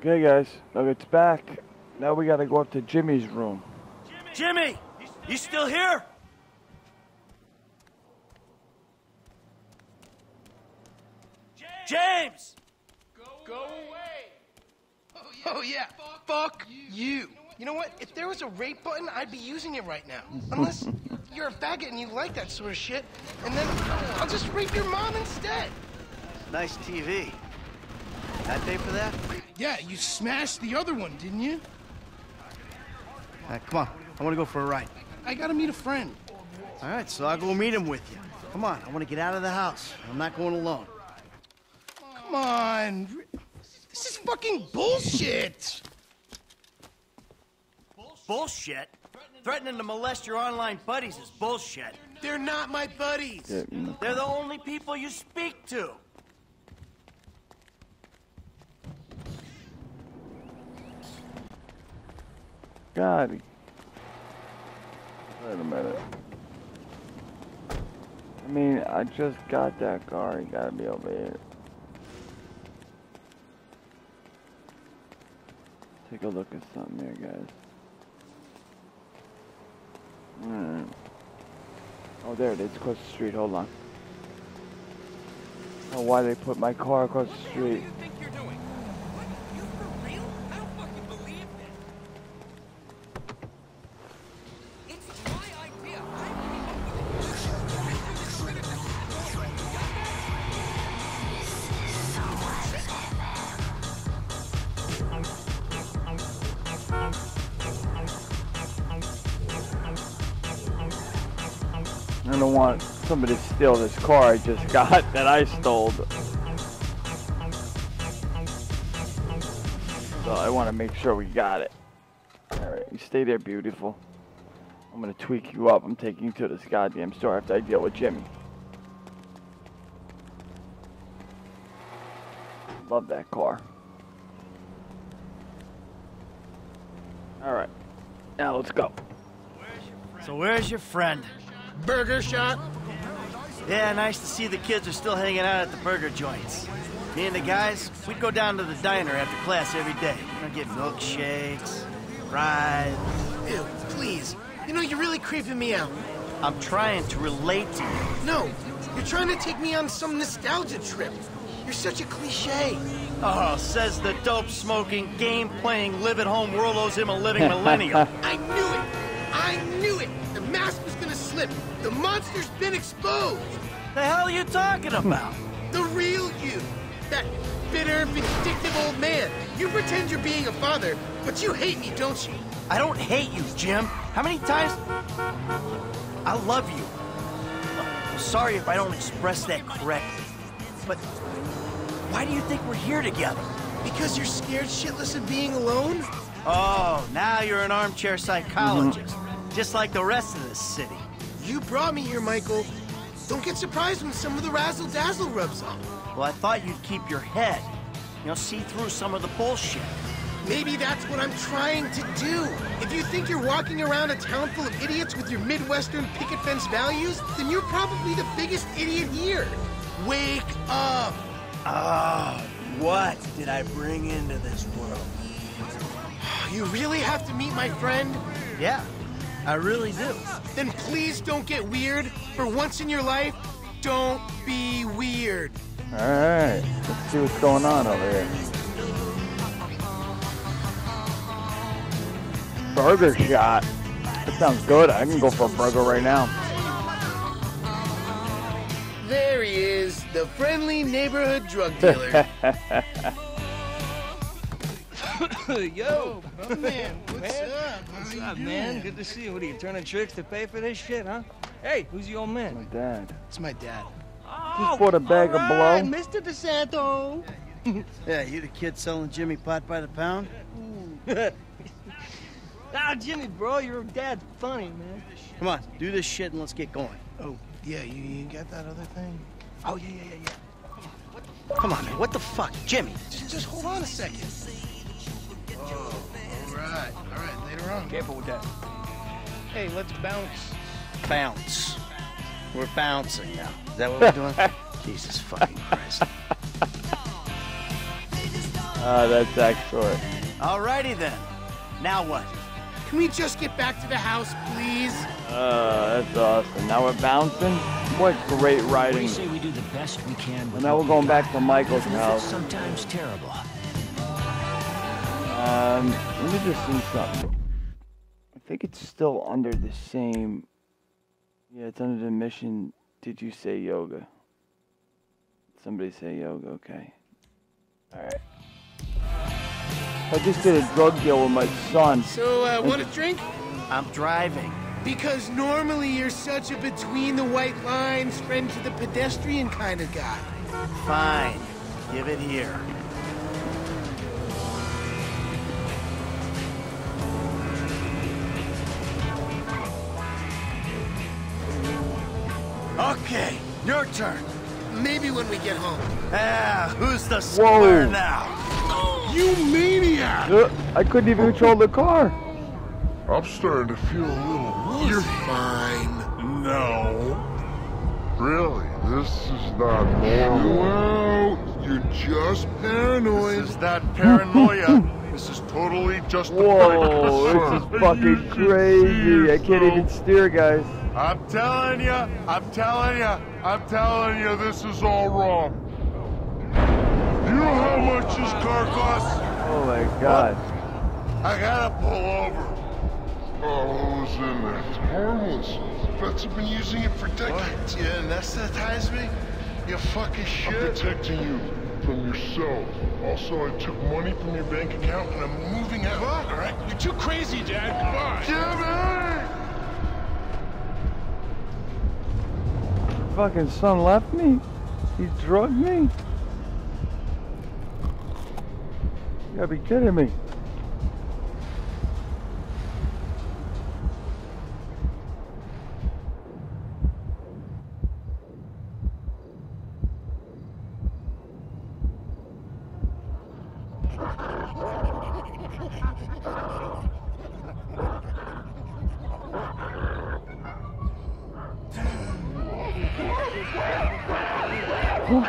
Okay, guys, Nugget's back. Now we gotta go up to Jimmy's room. Jimmy! You still here? James! Go away! Oh yeah, fuck you. You know what? If there was a rape button, I'd be using it right now. Unless you're a faggot and you like that sort of shit, and then I'll just rape your mom instead. Nice TV. That pay for that? Yeah, you smashed the other one, didn't you? All right, come on. I want to go for a ride. I gotta meet a friend. All right, so I'll go meet him with you. Come on, I want to get out of the house. I'm not going alone. Come on. This is fucking bullshit. Bullshit? Threatening to molest your online buddies is bullshit. They're not my buddies. Get in the They're the only people you speak to. Got it. Wait a minute. I mean, I just got that car. You gotta be over here. Take a look at something here, guys. Alright. Oh, there it is, across the street. Hold on. Oh, why they put my car across the street? Want somebody to steal this car I just got that I stole. So I want to make sure we got it. Alright, you stay there, beautiful. I'm gonna tweak you up. I'm taking you to this goddamn store after I deal with Jimmy. Love that car. Alright, now let's go. So where's your friend? Burger shot. Yeah, nice to see the kids are still hanging out at the burger joints. Me and the guys, we'd go down to the diner after class every day. You know, get milkshakes, fries. Ew, please. You know, you're really creeping me out. I'm trying to relate to you. No, you're trying to take me on some nostalgia trip. You're such a cliche. Oh, says the dope smoking, game playing, live at home world owes him a living millennial. I knew it. I knew The monster's been exposed. the hell are you talking about? The real you. That bitter, vindictive old man. You pretend you're being a father, but you hate me, don't you? I don't hate you, Jim. How many times? I love you. I'm sorry if I don't express that correctly. But why do you think we're here together? Because you're scared shitless of being alone? Oh, now you're an armchair psychologist. Just like the rest of this city. You brought me here, Michael. Don't get surprised when some of the razzle dazzle rubs off. Well, I thought you'd keep your head. You know, see through some of the bullshit. Maybe that's what I'm trying to do. If you think you're walking around a town full of idiots with your Midwestern picket fence values, then you're probably the biggest idiot here. Wake up! Oh, what did I bring into this world? You really have to meet my friend? Yeah, I really do. Then please don't get weird. For once in your life, don't be weird. Alright, let's see what's going on over here. Burger shot. That sounds good. I can go for a burger right now. There he is, the friendly neighborhood drug dealer. Yo, oh man, what's Man. up? what's How up, you man? doing? Good to see you. What are you turning tricks to pay for this shit, huh? Hey, who's the old man? My dad. It's my dad. Oh, bought a bag of alright, blow. Mr. De Santa. Yeah, you the kid selling Jimmy pot by the pound? Ah, Jimmy, bro, your dad's funny, man. Come on, do this shit and let's get going. Oh, yeah, you, you got that other thing? Oh yeah, yeah, yeah, yeah. Come on, man. What the fuck? Jimmy. Just, just hold on a second. Whoa, all right, all right, later on. Careful with that. Hey, let's bounce. Bounce. We're bouncing now. Is that what we're doing? Jesus fucking Christ. They just don't Ah, that's excellent. Alrighty then. Now what? Can we just get back to the house, please? Uh, that's awesome. Now we're bouncing. What great What We you say we do the best we can? And now we're going back to Michael's house. sometimes terrible. Um, let me just see something. I think it's still under the same. Yeah, it's under the mission. Did you say yoga? Somebody say yoga. Okay. All right. I just did a drug deal with my son. So, uh, want a drink? I'm driving. Because normally you're such a between the white lines, friend to the pedestrian kind of guy. Fine. Give it here. Your turn. Maybe when we get home. Ah, who's the square Whoa. now? You maniac! Uh, I couldn't even control the car. I'm starting to feel a little woozy. You're fine. No. Really? This is not normal. Well, you're just paranoid. This is not paranoia. this is totally justified Whoa, this is fucking You should see crazy. I can't even steer, guys. I'm telling you, I'm telling you, I'm telling you, this is all wrong. You know how much this car costs? Oh my god. I gotta pull over. Oh, what was in there? It's harmless. Vets have been using it for decades. What? You anesthetize me? You fucking shit. I'm shit. protecting you from yourself. Also, I took money from your bank account and I'm moving out. What? All right? You're too crazy, Dad. Goodbye. Jimmy! Fucking son left me? He drugged me? You gotta be kidding me.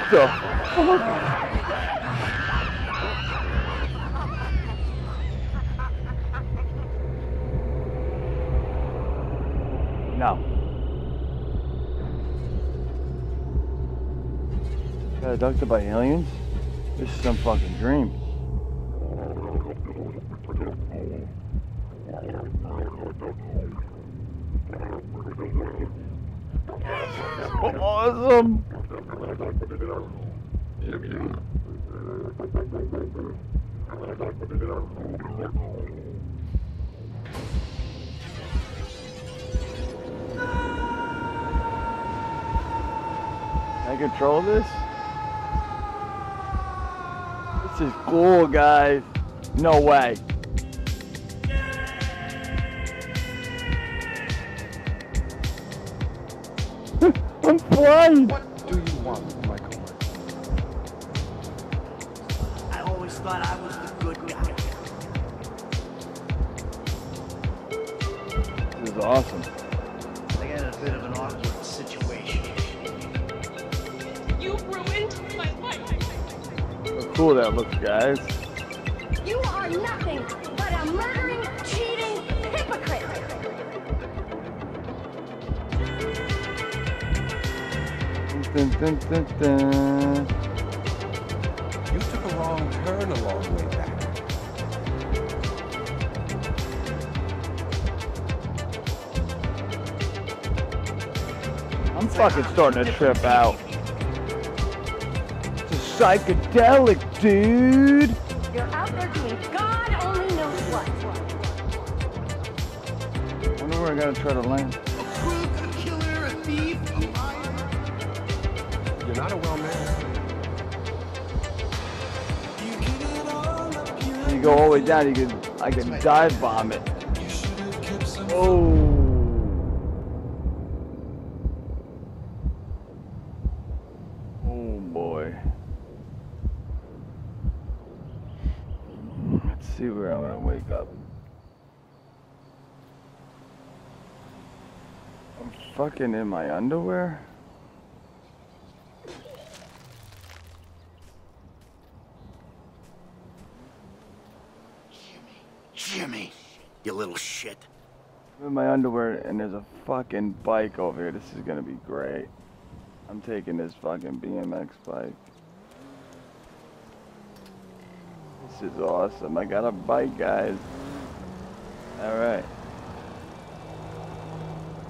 The fuck? No. Got abducted by aliens? This is some fucking dream. Awesome! I control this? This is cool, guys. No way. I'm flying. Do you want, Michael? I always thought I was the good guy. This is awesome. I got a bit of an awkward situation. You ruined my life. Look cool that looks, guys. You are nothing but a murdering, cheating Dun, dun, dun, dun. You took a wrong turn a long way back. I'm fucking starting to trip out. It's a psychedelic, dude. You're out there doing God only knows what. wonder where I gotta try to land. You're not a well man. You go all the way down, you can I can dive bomb it. Oh. Oh boy. Let's see where I'm gonna wake up. I'm fucking in my underwear. me, you little shit. I'm in my underwear and there's a fucking bike over here. This is gonna be great. I'm taking this fucking BMX bike. This is awesome. I got a bike, guys. Alright.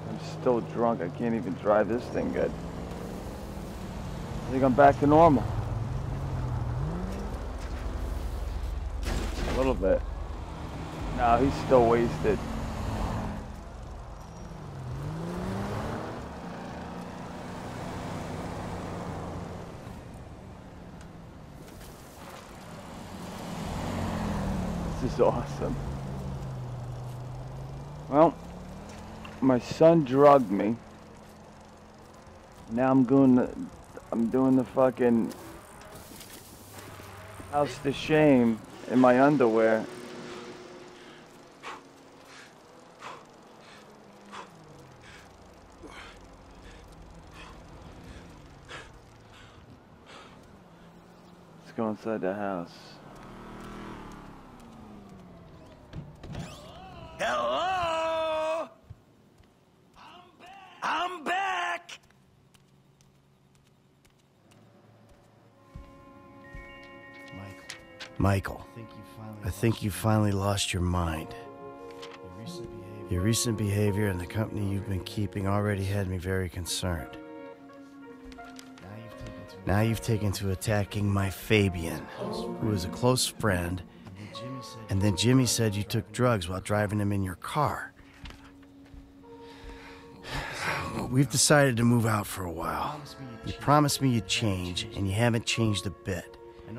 I'm still drunk. I can't even drive this thing good. I think I'm back to normal. A little bit. No, he's still wasted. This is awesome. Well, my son drugged me. Now I'm doing the, I'm doing the fucking house to shame in my underwear. Go inside the house. Hello? I'm back. Michael, I think you finally lost your mind. Your recent behavior and the company you've been keeping already had me very concerned. Now you've taken to attacking my Fabian, who is a close friend, and then Jimmy said you took drugs while driving him in your car. We've decided to move out for a while. You promised me you'd change, and you haven't changed a bit. I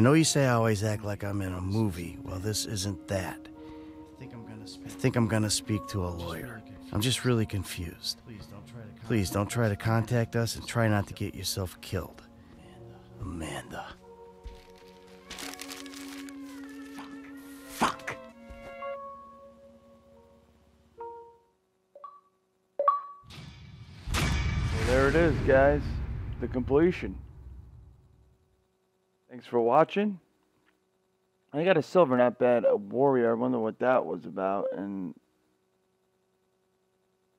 know you say I always act like I'm in a movie. Well, this isn't that. I think I'm gonna speak to a lawyer. I'm just really confused. Please don't try to contact us and try not to get yourself killed. Amanda. Fuck. Well, there it is, guys. The completion. Thanks for watching. I got a silver, not bad. A warrior. I wonder what that was about. And